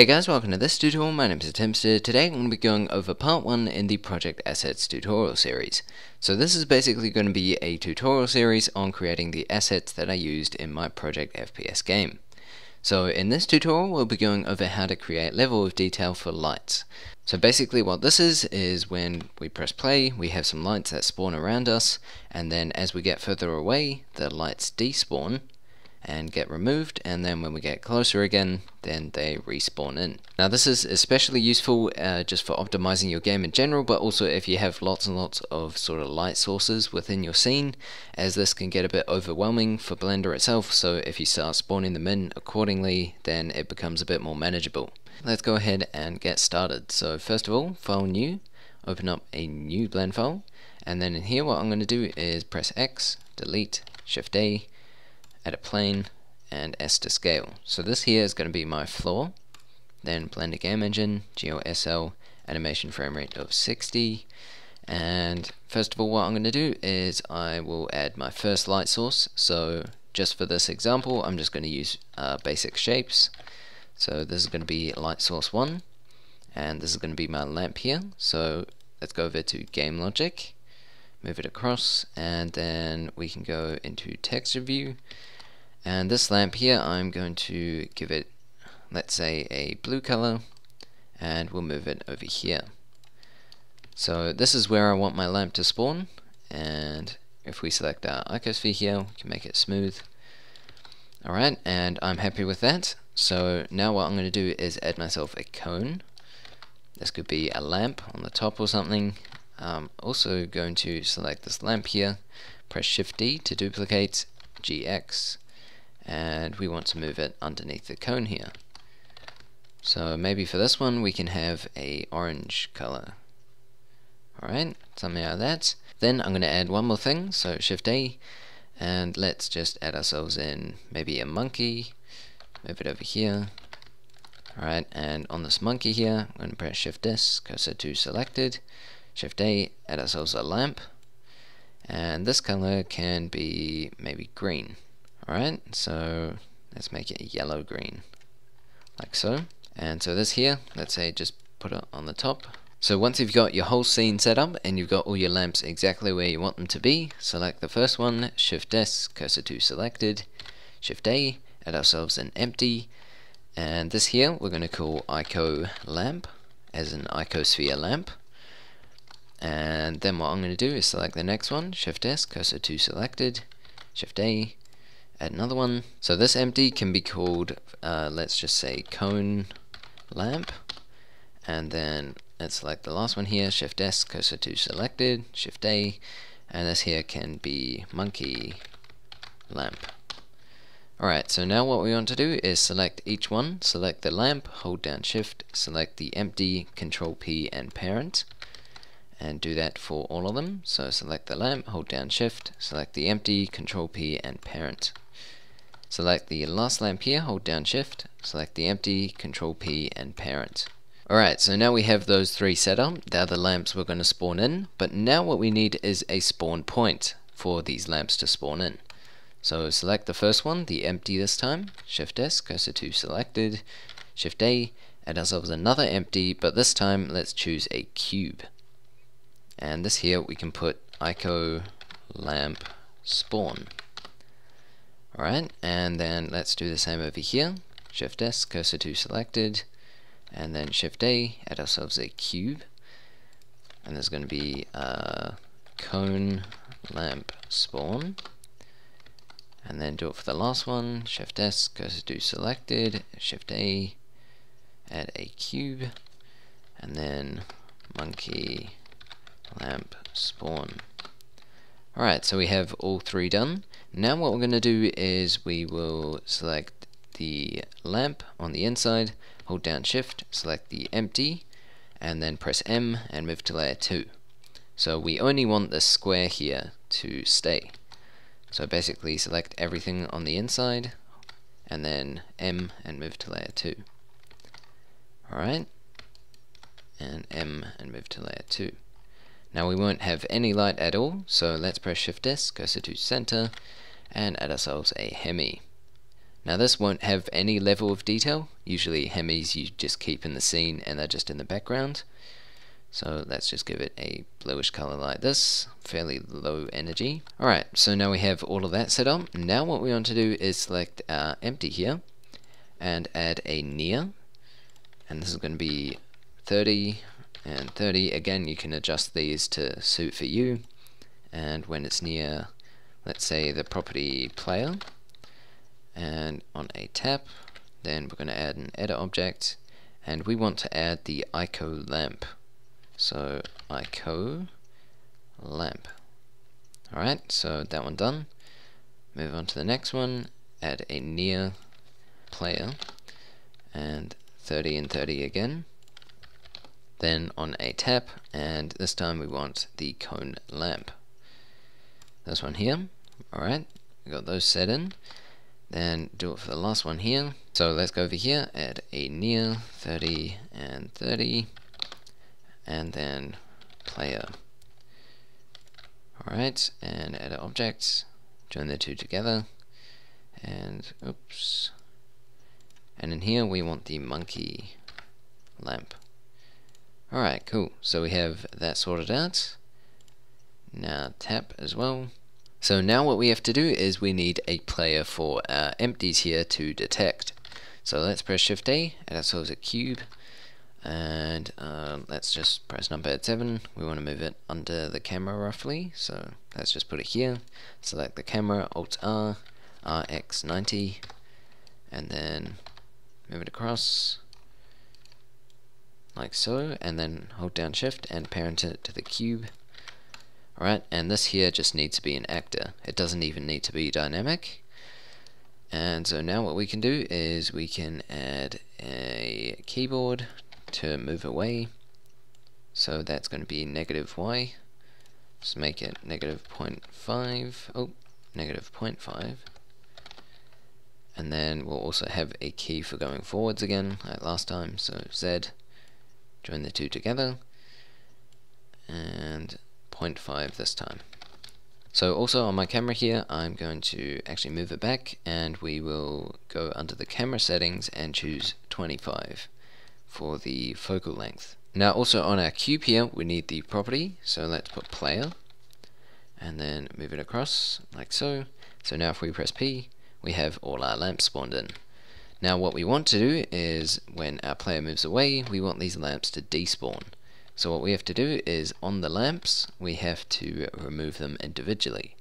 Hey guys, welcome to this tutorial. My name is Timster. Today I'm going to be going over part 1 in the Project Assets tutorial series. So this is basically going to be a tutorial series on creating the assets that I used in my Project FPS game. So in this tutorial we'll be going over how to create level of detail for lights. So basically what this is, is when we press play, we have some lights that spawn around us, and then as we get further away, the lights despawn, and get removed and then when we get closer again then they respawn in. Now this is especially useful uh, just for optimizing your game in general but also if you have lots and lots of sort of light sources within your scene as this can get a bit overwhelming for Blender itself so if you start spawning them in accordingly then it becomes a bit more manageable. Let's go ahead and get started. So first of all file new, open up a new blend file and then in here what I'm going to do is press X, delete, shift A add a plane, and S to scale. So this here is going to be my floor, then Blender Game Engine, GLSL, animation frame rate of 60, and first of all what I'm going to do is I will add my first light source, so just for this example I'm just going to use uh, basic shapes, so this is going to be light source 1, and this is going to be my lamp here, so let's go over to Game Logic, move it across, and then we can go into texture view, and this lamp here, I'm going to give it, let's say, a blue color, and we'll move it over here. So this is where I want my lamp to spawn, and if we select our icosphere here, we can make it smooth. Alright, and I'm happy with that. So now what I'm going to do is add myself a cone. This could be a lamp on the top or something. I'm also going to select this lamp here, press Shift D to duplicate, GX, and we want to move it underneath the cone here. So maybe for this one we can have a orange color. Alright, something like that. Then I'm going to add one more thing, so Shift A, and let's just add ourselves in maybe a monkey, move it over here. Alright, and on this monkey here, I'm going to press Shift S, cursor to selected, Shift A, add ourselves a lamp, and this color can be maybe green. Alright, so let's make it yellow green, like so. And so this here, let's say just put it on the top. So once you've got your whole scene set up and you've got all your lamps exactly where you want them to be, select the first one, Shift S, cursor to selected, Shift A, add ourselves an empty, and this here we're going to call Ico lamp as an icosphere lamp. And then what I'm going to do is select the next one, Shift S, cursor to selected, Shift A, add another one. So this empty can be called, uh, let's just say cone lamp, and then let's select the last one here, Shift S, cursor to selected, Shift A, and this here can be monkey lamp. Alright, so now what we want to do is select each one, select the lamp, hold down Shift, select the empty, Control P and parent, and do that for all of them. So select the lamp, hold down Shift, select the empty, Control P and parent. Select the last lamp here, hold down shift, select the empty, control P and parent. Alright, so now we have those three set up, the lamps we're going to spawn in, but now what we need is a spawn point for these lamps to spawn in. So select the first one, the empty this time, shift S, cursor to selected, shift A, add ourselves another empty, but this time let's choose a cube. And this here we can put ico lamp spawn. Alright, and then let's do the same over here. Shift S, cursor to selected, and then Shift A, add ourselves a cube. And there's going to be a cone lamp spawn. And then do it for the last one, Shift S, cursor to selected, Shift A, add a cube, and then monkey lamp spawn. Alright, so we have all three done. Now what we're going to do is we will select the lamp on the inside, hold down shift, select the empty, and then press M and move to layer 2. So we only want the square here to stay. So basically select everything on the inside, and then M and move to layer 2. Alright, and M and move to layer 2. Now we won't have any light at all, so let's press Shift S, cursor to center, and add ourselves a Hemi. Now this won't have any level of detail. Usually hemis you just keep in the scene and they're just in the background. So let's just give it a bluish color like this, fairly low energy. Alright, so now we have all of that set up. Now what we want to do is select our empty here and add a near. And this is going to be 30 and 30. Again, you can adjust these to suit for you. And when it's near, let's say the property player, and on a tap, then we're going to add an edit object, and we want to add the ICO lamp. So ICO lamp. Alright, so that one done. Move on to the next one, add a near player, and 30 and 30 again. Then on a tap, and this time we want the cone lamp. This one here, alright, we got those set in. Then do it for the last one here. So let's go over here, add a near 30 and 30, and then player. Alright, and add objects, join the two together, and oops. And in here we want the monkey lamp. Alright, cool. So we have that sorted out. Now tap as well. So now what we have to do is we need a player for our empties here to detect. So let's press Shift A, add ourselves a cube, and uh, let's just press numpad 7. We want to move it under the camera roughly, so let's just put it here. Select the camera, Alt R, RX90, and then move it across like so, and then hold down shift and parent it to the cube. Alright, and this here just needs to be an actor. It doesn't even need to be dynamic. And so now what we can do is we can add a keyboard to move away. So that's going to be negative y. Just make it negative 0.5. Oh, negative 0.5. And then we'll also have a key for going forwards again, like last time. So Z join the two together and 0.5 this time. So also on my camera here I'm going to actually move it back and we will go under the camera settings and choose 25 for the focal length. Now also on our cube here we need the property so let's put player and then move it across like so. So now if we press P we have all our lamps spawned in. Now what we want to do is when our player moves away, we want these lamps to despawn. So what we have to do is on the lamps, we have to remove them individually.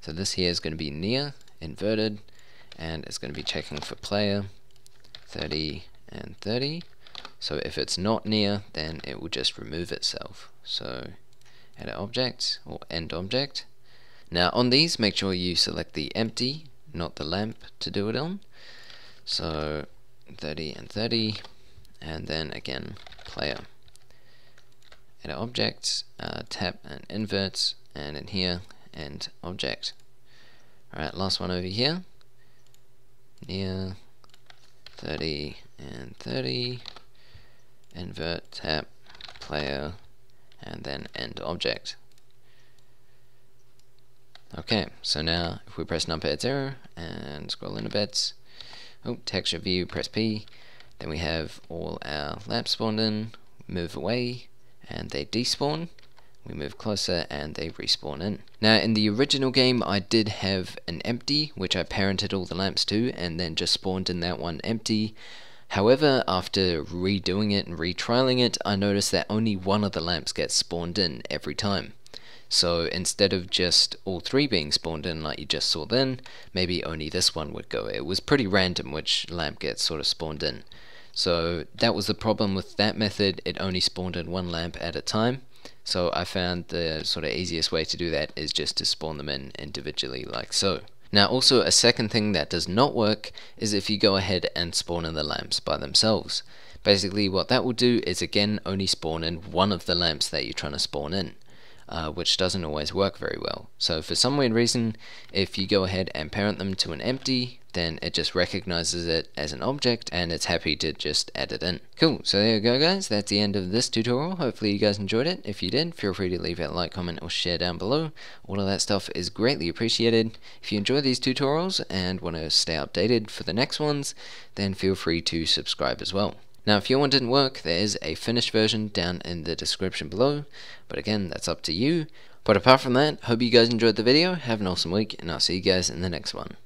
So this here is going to be near, inverted, and it's going to be checking for player 30 and 30. So if it's not near, then it will just remove itself. So edit object or end object. Now on these, make sure you select the empty, not the lamp to do it on. So 30 and 30, and then again player. Edit objects, uh, tap and invert, and in here, end object. Alright, last one over here. Near 30 and 30, invert, tap, player, and then end object. Okay, so now if we press numpad 0 and scroll in a bit, oh, texture view, press P, then we have all our lamps spawned in, move away, and they despawn. We move closer and they respawn in. Now in the original game I did have an empty which I parented all the lamps to and then just spawned in that one empty. However, after redoing it and retrialing it, I noticed that only one of the lamps gets spawned in every time. So instead of just all three being spawned in like you just saw then, maybe only this one would go. It was pretty random which lamp gets sort of spawned in. So that was the problem with that method, it only spawned in one lamp at a time. So I found the sort of easiest way to do that is just to spawn them in individually like so. Now also a second thing that does not work is if you go ahead and spawn in the lamps by themselves. Basically what that will do is again only spawn in one of the lamps that you're trying to spawn in. Uh, which doesn't always work very well. So for some weird reason, if you go ahead and parent them to an empty, then it just recognizes it as an object and it's happy to just add it in. Cool, so there you go guys, that's the end of this tutorial. Hopefully you guys enjoyed it. If you did, feel free to leave a like, comment or share down below. All of that stuff is greatly appreciated. If you enjoy these tutorials and want to stay updated for the next ones, then feel free to subscribe as well. Now if your one didn't work, there is a finished version down in the description below, but again, that's up to you. But apart from that, hope you guys enjoyed the video, have an awesome week, and I'll see you guys in the next one.